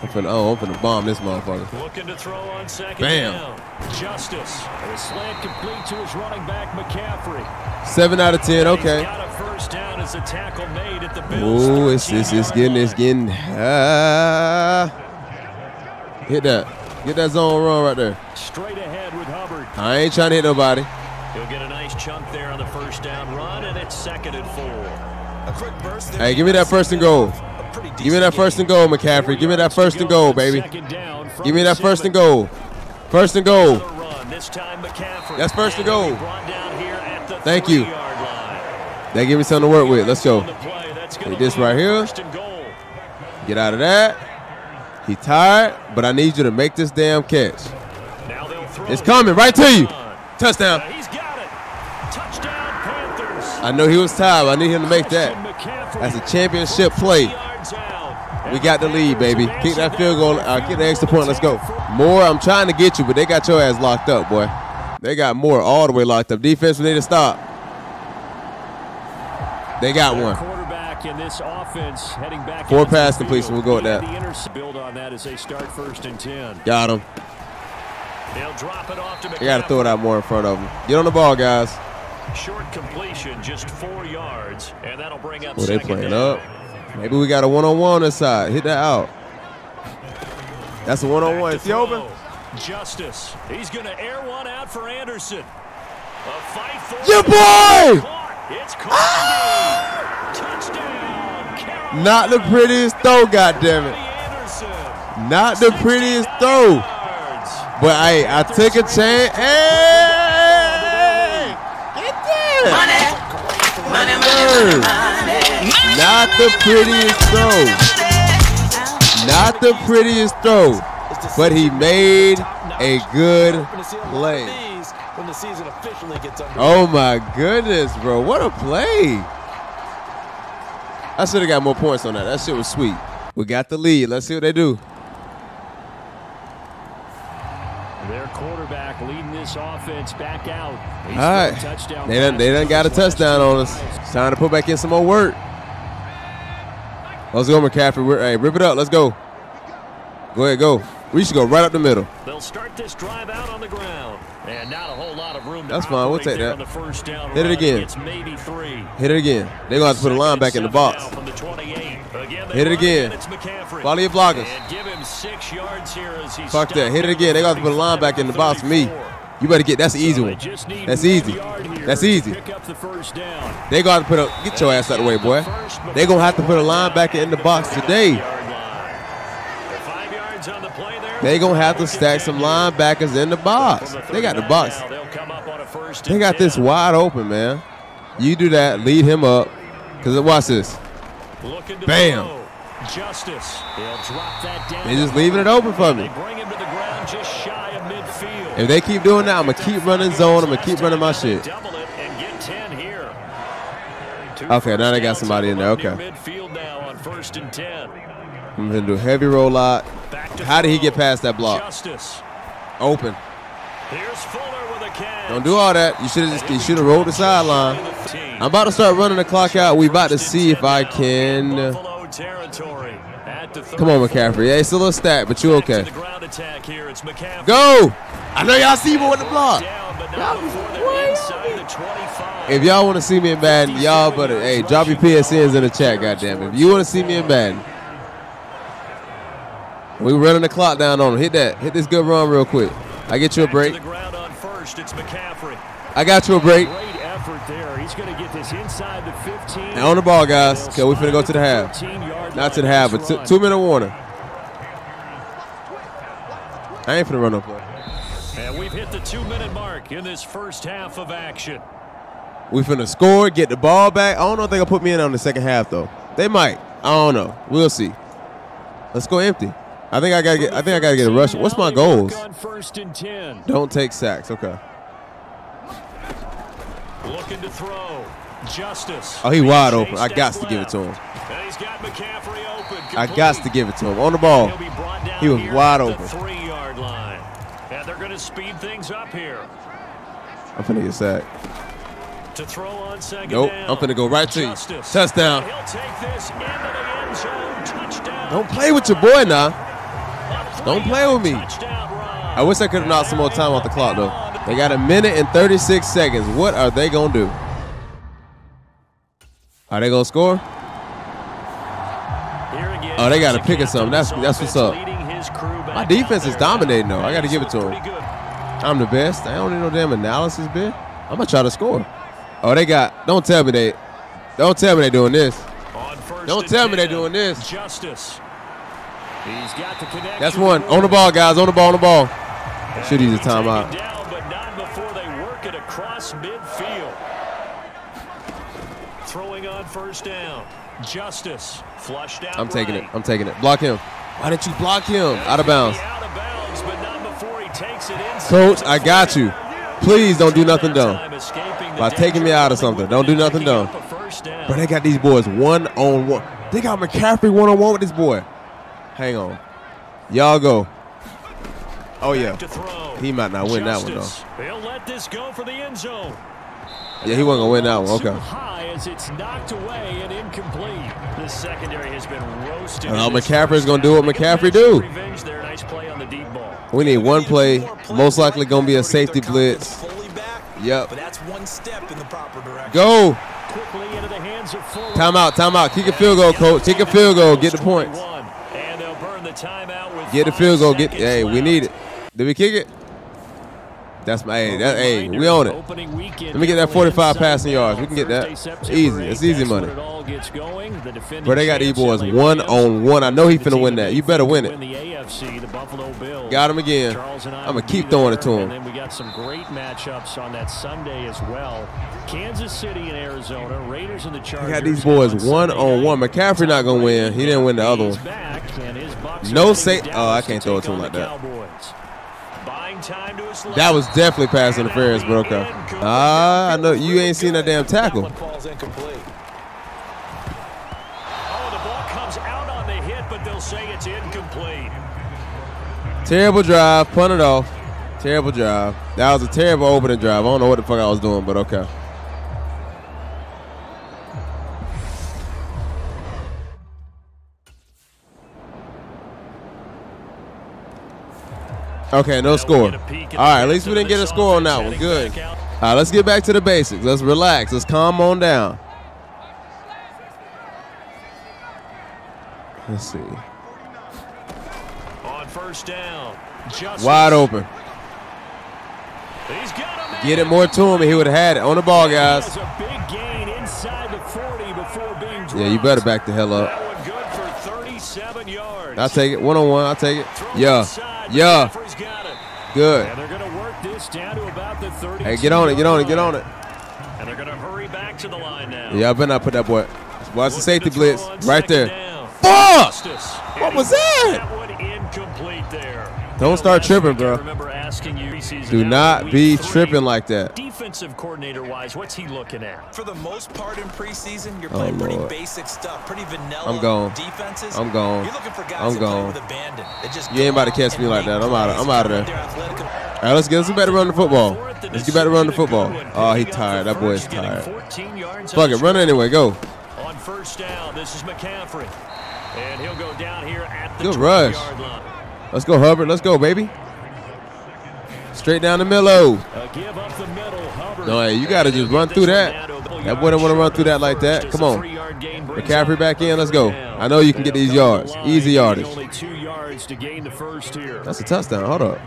I'm finna, oh, I'm finna bomb this motherfucker. Looking to throw on second Bam. down. Justice. And a slant complete to his running back, McCaffrey. Seven out of ten. Okay. got a first down as a tackle made at the Bills. It's it's, it's getting it's getting. Ah. Hit that. Get that zone run right there. Straight ahead with Hubbard. I ain't trying to hit nobody. He'll get a nice chunk there on the first down run, and it's second and four. A quick burst. Hey, give me that first and goal. Give me that first and goal, McCaffrey. Give me that first and goal, baby. Give me that first and goal. First and goal. That's first and goal. Thank you. They give me something to work with. Let's go. Take this right here. Get out of that. He tired, but I need you to make this damn catch. It's coming right to you. Touchdown. I know he was tired. I need him to make that. That's a championship play. We got the lead, baby. Kick that field goal. Uh, get the extra point. Let's go. Moore. I'm trying to get you, but they got your ass locked up, boy. They got Moore all the way locked up. Defense, we need to stop. They got one. Quarterback in this offense heading back. Four pass completion. We'll go with that. Build on that as they start first and ten. Got him. They'll drop it off to They got to throw it out more in front of them. Get on the ball, guys. Short completion, just four yards, and that'll bring up Oh, they playing down. up. Maybe we got a one-on-one on this side. Hit that out. That's a one-on-one. Is he open? Justice. He's going to air one out for Anderson. A fight for Your boy! It's caught. Ah! Touchdown. Not the prettiest throw, goddammit. Not the prettiest throw. But hey, I took a chance. Hey! Get that! Money, Not the prettiest throw. Not the prettiest throw. But he made a good play. When the season officially gets underway. Oh my goodness, bro. What a play. I should have got more points on that. That shit was sweet. We got the lead. Let's see what they do. Their quarterback leading this offense back out. He's All right. They done, they done got a touchdown on us. It's time to put back in some more work. Let's go, McCaffrey. We're- Hey, rip it up. Let's go. Go ahead, go. We should go right up the middle. They'll start this drive out on the ground. And not a whole lot of room to That's fine. We'll take that. the first down Hit it again. It's maybe three. Hit it again. They're going to have to put a linebacker in the box. The Again, Hit it again. Follow your blockers. Give him six yards here as he Fuck that. Hit it again. They're going to have to put a 35 linebacker in the box for me. You better get that's the easy one. That's easy. That's easy. Pick up the first down. They got to put a get your ass out of the way, boy. They gonna have to put a linebacker in the box today. Five yards on the play there. They gonna have to stack some linebackers in the box. They got the box. They'll come up on a first They got this wide open, man. You do that, lead him up. Cause it watch this. Bam. Justice. He'll drop that down. They just leaving it open for me. They bring him to the ground just shy of midfield. If they keep doing that, I'm gonna keep running zone. I'm gonna keep running my shit. Double it and get 10 here. Two Okay, now they got somebody in there. Okay. now on first and 10. I'm gonna do a heavy roll out. How did he get past that block? Justice. Open. Here's Fuller with a catch. Don't do all that. You should have you should have rolled the sideline. I'm about to start running the clock out. We about to see if I can. Uh, Buffalo territory at the Come on, McCaffrey. Yeah, it's a little stat, but you okay? The ground attack here. It's McCaffrey. Go! I know y'all see me with the block. If y'all want to see me in Madden, y'all better hey drop your PSNs in the chat. Goddamn! If you want to see me in Madden, we running the clock down on him. Hit that. Hit this good run real quick. I get you a break. To the ground on first. I got you a break. Great effort there. He's going to get this inside the 15. And on the ball, guys. Okay, we finna go to the half. Not to the half, but two, two minute warning. I ain't finna run no play. And we've hit the two-minute mark in this first half of action. We finna score, get the ball back. I don't know if they gonna put me in on the second half though. They might. I don't know. We'll see. Let's go empty. I think I gotta get. I think I gotta get a rush. What's my goals? First and 10. Don't take sacks. Okay. Looking to throw. Justice. Oh, he wide open. I got to give it to him. And he's got McCaffrey open. I got to give it to him on the ball. He'll be brought down He was wide open. Three-yard line. And they're going to speed things up here. I'm finna get sacked. To throw on second Nope. down. I'm going to go right to you. Touchdown. He'll take this into the end zone. Touchdown. Don't play with your boy now. Don't play with me. I wish I could have knocked some more time off the clock though. They got a minute and 36 seconds. What are they gonna do? Are they gonna score? Oh, they got to pick or something. That's that's what's up. My defense is dominating though. I got to give it to them. I'm the best. I don't need no damn analysis, bitch. I'm gonna try to score. Oh, they got. Don't tell me they. Don't tell me they doing this. Don't tell me they're doing this. Justice. He's got the connection. That's one. On the ball, guys. On the ball. On the ball. Should use a timeout. Down, but not before they work it across midfield. Throwing on first down. Justice. Flushed out I'm taking it. I'm taking it. Block him. Why didn't you block him? Out of bounds. Out of bounds, but not before he takes it inside. Coach, I got you. Please don't do nothing dumb. By taking me out of something. Don't do nothing dumb. But they got these boys one on one. They got McCaffrey one on one with this boy. Hang on. Y'all go. Oh, yeah. He might not win that one, though. They'll let this go for the end zone. Yeah, he wasn't to win that one. Okay. high as it's knocked away and incomplete. The secondary has been roasted. In McCaffrey's going to do what. McCaffrey do. Nice play on the deep ball. We need one play. Most likely going to be a safety blitz. Yep. But that's one step in the proper direction. Go. Quickly into the hands of Fuller. Timeout. Timeout. Kick a field goal, coach. Kick a field goal. Get the points. And they'll burn the timeout with Get the field goal. Get. Hey, we need it. Did we kick it? That's my. Hey, that, hey, we on it. Let me get that 45 passing yards. We can get that. Easy. It's easy money. when it all gets going. The defending Bro, they got these boys one on one. I know he finna win that. You better win it. the AFC, the Buffalo Bills. Got him again. I'm gonna keep throwing it to And him. then we got some great matchups on that Sunday as well. Kansas City and Arizona, Raiders and the Chargers. got these boys one on one. McCaffrey not gonna win. He didn't win the other one. Back, and his Bucks are No say. Oh, I can't throw it to him like that. Buying time to. That was definitely pass interference, but okay. Ah, I know you ain't seen that damn tackle. Falls incomplete. Oh, the ball comes out on the hit, but they'll say it's incomplete. Terrible drive. Punt it off. Terrible drive. That was a terrible opening drive. I don't know what the fuck I was doing, but okay. Okay, no score. All right, at least we didn't get a score on that one. Good. All right, let's get back to the basics. Let's relax. Let's calm on down. Let's see. On first down, Wide open. He's got him Get it more to him, and he would have had it. On the ball, guys. A big gain inside the 40 before being. Yeah, you better back the hell up. That one good for 37 yards. I'll take it. One on one. I'll take it. Yeah. Yeah. McCaffrey's got it. Good. And they're going to work this down to about the 30. Hey, get on it. Get on it. Get on it. And they're going to hurry back to the line now. Yeah, I better not put that boy. Watch the safety blitz. Right there. Fuck! What was that? That one incomplete there. Don't start tripping, bro. Remember asking you. Do not be tripping like that. Defensive coordinator wise, what's he looking at? For the most part in preseason, you're Oh, playing pretty basic stuff, pretty vanilla I'm gone. defenses. I'm gone. You're looking for guys I'm gone. with abandon. Just You ain't about to catch me like that. I'm out. plays. I'm out of there. All right, let's get let's get back to running the football. Let's get back run the football. Oh, he tired. That boy's tired. 14 yards Fuck it, run anyway. Go. On first down, this is McCaffrey. And he'll go down here at the Good 12 rush. line. Let's go, Hubbard. Let's go, baby. Straight down the middle. A give up the middle, Hubbard. No, hey, you got to just run through that. That boy don't want to run through that like that. Come on. McCaffrey back in. Let's go. I know you can get these yards. Easy yardage. Yards to gain the first here. That's a touchdown. Hold up.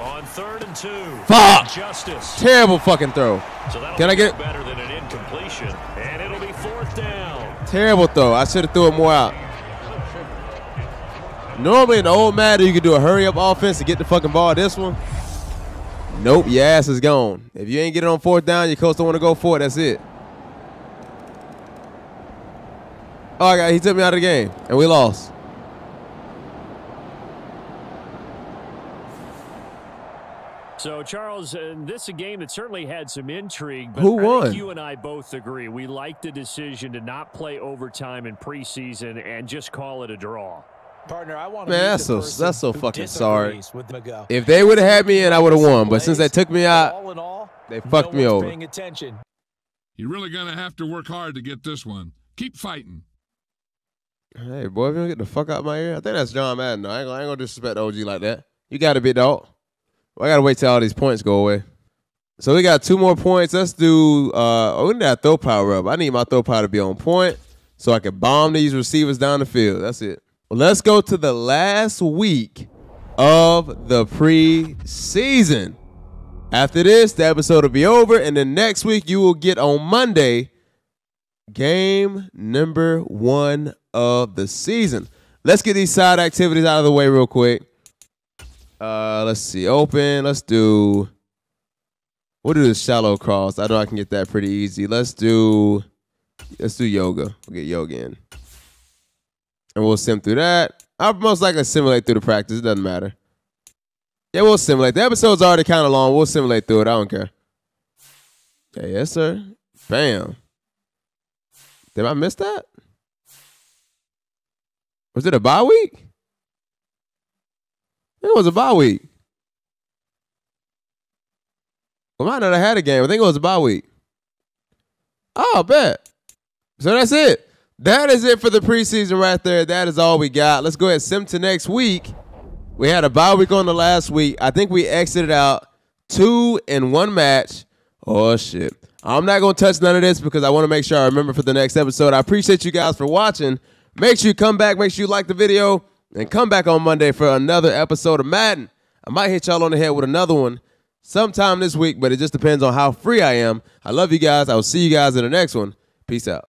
On third and two. Fuck. Justice. Terrible fucking throw. So Can I get better than an incompletion? And it'll be fourth down. Terrible throw. I should have threw it more out. Normally in the old Madden, you could do a hurry up offense to get the fucking ball. This one, nope, your ass is gone. If you ain't get it on fourth down, your coach don't want to go for it. That's it. Oh, I got, he took me out of the game, and we lost. So, Charles, uh, this is a game that certainly had some intrigue. But Who won? you and I both agree. We like the decision to not play overtime in preseason and just call it a draw. Partner, I want to Man, that's so that's so fucking sorry. disagrees with Miguel. If they would have had me in, I would have won. But since they took me out, All in all, they fucked no me over. attention. You're really going to have to work hard to get this one. Keep fighting. Hey, boy, if you don't get the fuck out my ear, I think that's John Madden. Though. I ain't gonna, I ain't gonna disrespect OG like that. You got a bit, dog. Well, I gotta wait till all these points go away. So we got two more points. Let's do. Uh, oh, we need that throw power up. I need my throw power to be on point so I can bomb these receivers down the field. That's it. Let's go to the last week of the preseason. After this, the episode will be over, and then next week you will get on Monday game number one of the season. Let's get these side activities out of the way real quick. Uh, let's see. Open. Let's do. We'll do the shallow cross. I know I can get that pretty easy. Let's do. Let's do yoga. We'll get yoga in, and we'll sim through that. I'll most likely simulate through the practice. It doesn't matter. Yeah, we'll simulate. The episode's already kind of long. We'll simulate through it. I don't care. Okay, yes, sir. Bam. Did I miss that? Was it a bye week? I it was a bye week. Well, might not have had a game. I think it was a bye week. Oh, bet. So that's it. That is it for the preseason right there. That is all we got. Let's go ahead sim to next week. We had a bye week on the last week. I think we exited out two in one match. Oh shit. I'm not gonna touch none of this because I want to make sure I remember for the next episode. I appreciate you guys for watching. Make sure you come back, make sure you like the video, and come back on Monday for another episode of Madden. I might hit y'all on the head with another one sometime this week, but it just depends on how free I am. I love you guys. I will see you guys in the next one. Peace out.